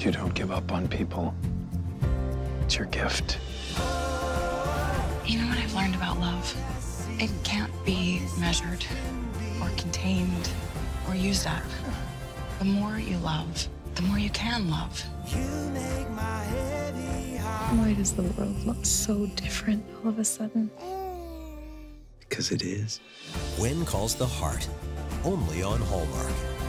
You don't give up on people. It's your gift. You know what I've learned about love? It can't be measured or contained or used up. The more you love, the more you can love. Why does the world look so different all of a sudden? Because it is. When Calls the Heart, only on Hallmark.